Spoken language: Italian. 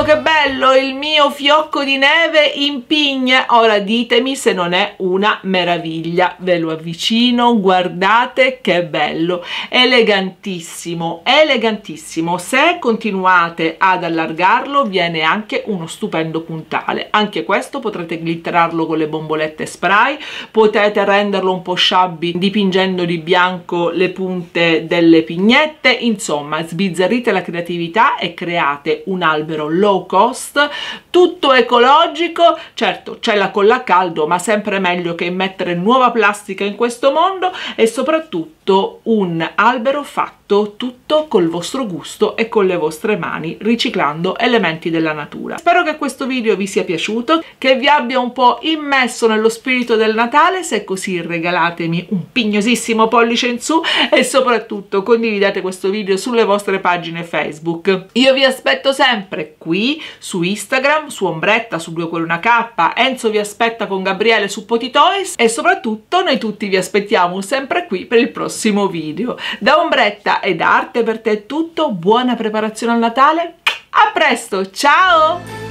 bello il mio fiocco di neve in pigna ora ditemi se non è una meraviglia. Ve lo avvicino guardate che bello. Elegantissimo elegantissimo. Se continuate ad allargarlo viene anche uno stupendo puntale. Anche questo potrete glitterarlo con le bombolette spray. Potete renderlo un po' shabby dipingendo di bianco le punte delle pignette. Insomma sbizzarrite la creatività e create un albero low cost tutto ecologico. Certo c'è la colla a caldo ma sempre meglio che mettere nuova plastica in questo mondo e soprattutto un albero fatto tutto col vostro gusto e con le vostre mani riciclando elementi della natura. Spero che questo video vi sia piaciuto che vi abbia un po' immesso nello spirito del Natale se così regalatemi un pignosissimo pollice in su e soprattutto condividete questo video sulle vostre pagine Facebook. Io vi aspetto sempre qui su Instagram su Ombretta su Due Cuore Una K Enzo vi aspetta con Gabriele su Potitoys e soprattutto noi tutti vi aspettiamo sempre qui per il prossimo video. Da Ombretta ed arte per te è tutto, buona preparazione al Natale, a presto, ciao!